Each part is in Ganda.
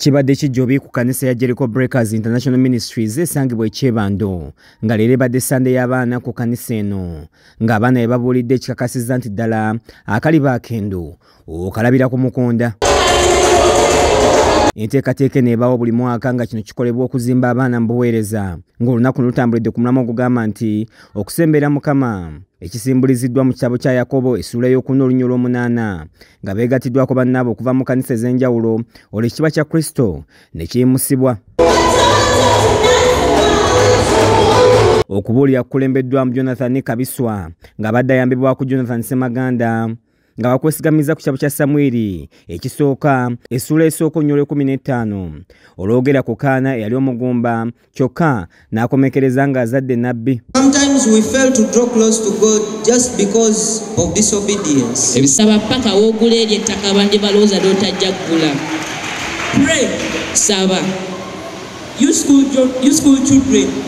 kibadde kijjobi ku kanisa ya jericho breakers international ministries esangibwa ekyebando nga leero ebadde sande y'abaana ku kanisa eno ng'abaana bye babuulidde ekikakasiza nti ddala akali baakendo okalabira ku mukonda enteekateeka eneebaawo buli mwaka nga kino kikolebwa okuzimba abaana mu buweereza ng'olunaku lutambulidde ku mulamu ogugamba nti okusembera mukama ekisimbuliziddwa mu kitabo kya yakobo essuula y'okuna olunnyo olw'omunaana nga beegatiddwako bannaabwe okuva mu kanisa ez'enjawulo olwo ekiba kya kristo ne kiyimusibwa okubuulira kukulembeddwamu jonathan kabiswa ng'abadde ayambibwaku jonathan semaganda nga bakwesigamiza ku kitabo kya samwiri ekisooka essuula esooka olw'ekumi n'ettaano. Olwogera ku kaana eyali omugumba kyokka n'akomekereza ng'azadde nabbi ebisaba paka woogula eri ettaka abandi balowooza lyotajja kugula. Saba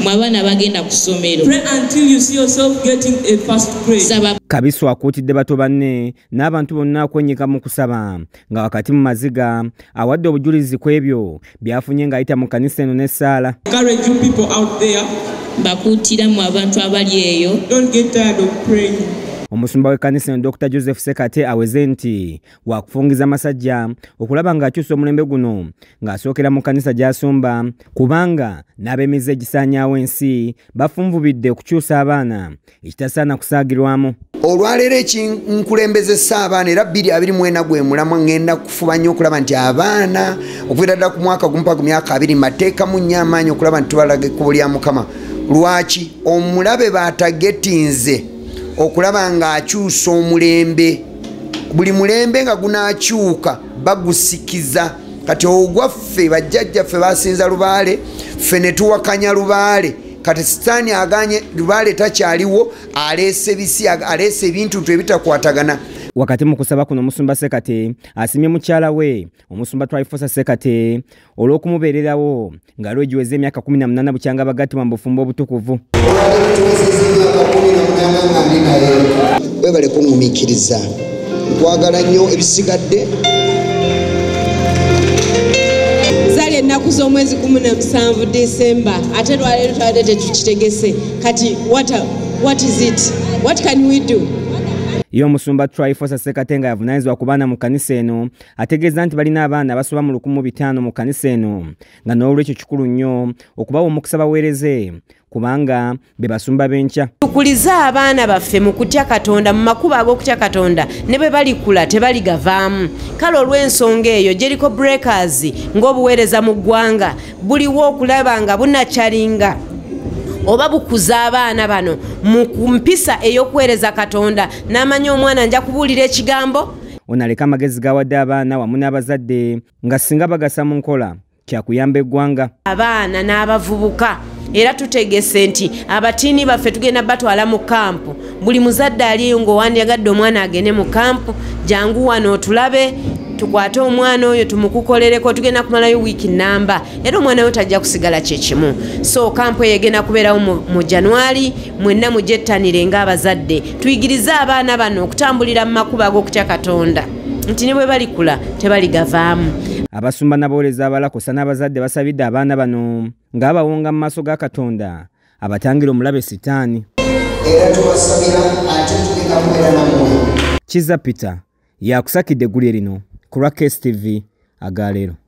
mwe abaana bagenda ku ssomero. saba. Kabiswa akuutidde bato banne n'abantu bonna okwennyika mu kusaba nga wakati mu maziga awadde obujulizi ku ebyo byafunye ng'ayita mu kanisa eno n'essaala bakuutiramu abantu abali eyo omusumba w'ekkanisa eno dr joseph sekate aweze nti wakufungiza amasajja okulaba ng'akyusa omulembe guno ng'asookera mu kkanisa gy'asumba kubanga n'ab'emize egisaanyaawo ensi bafunvubidde okukyusa abaana ekitasaana kusaagirwamu. Olwaleero ekinkulembezesa abaana era 224 gwe mulamwa ŋŋenda kufuba nnyo okulaba nti abaana okuviira ddala ku mwaka gumupa ku myaka abiri mateekamu nnyo amaanyi okulaba nti tubalaga ekkubo lya mukama lwaki omulabe baatagetinze okulaba ng'akyusa omulembe. Buli mulembe nga gunakyuka bagusikiza. Kati ogwaffe bajjajjaffe basinza lubaale ffe ne tuwakanya lubaale. Kati sitaani aganye lubaale takyaliwo aleese bisi aleese ebintu ebitakwatagana wakati mu kusaba kuno omusumba sekate asimye mukyala we omusumba twifosa sekate olw'okumubeererawo nga lwegiweza emyaka 18 bukyanga bagatibwa mu bufumbo obutukuvu. olwali tuwezeza emyaka 18 nzikiriza twagala nnyo ebisigadde. Zaali ennaku z'omwezi 17 desemba ate lwaleero twabadde tetukitegese. Kati what, what is it? What can we do? Ye omusumba trifosa sekate nga yavunanyizibwa ku baana mu kkanisa eno ategeeza nti balina abaana abasoba mu 1500 mu kkanisa eno nga n'olwekyo kikulu nnyo okubawa omukisa baweereze kubanga be basumba b'enkya. Tukulize abaana baffe mu kutya katonda mu makubo ag'okutya katonda ne bwe balikula tebaligavaamu. Kale olw'ensonga eyo jericho breakers ng'obuweereza mu ggwanga buliwo okulaba nga bunakyalinga oba bukuza abaana bano mu mpisa ey'okuweereza katonda n'amanya omwana nja kubuulira ekigambo. Ono aleka amagezi gawadde abaana wamu n'abazadde nga singa bagasa mu nkola kyakuyamba eggwanga. Abaana n'abavubuka era tutegese nti abatiini baffe tugenda batwala mu kampu buli muzadde aliyo ng'owandiyagadde omwana agende mu kampu jangu wano otulabe tukwate omwana oyo tumukukolereko tugenda kumalayo wiiki namba. Era omwana we tajja kusigala kyekimu so kampu eyo egenda kubeerawo mu januari mwenna mujettanire ng'abazadde. Tuyigirize abaana bano okutambulira mu makubo ag'okutya katonda. Nti ne bwe balikula tebaligavaamu. Abasumba n'abaweereza abalala kw'ossa n'abazadde basabidde abaana bano ng'abawonga mu maaso ga katonda. Abatangira omulabe sitaani. Era tubasabira ate tugenda kubeera nammwe kiza peter yakusakidde eggulu erino Crackers TV tivi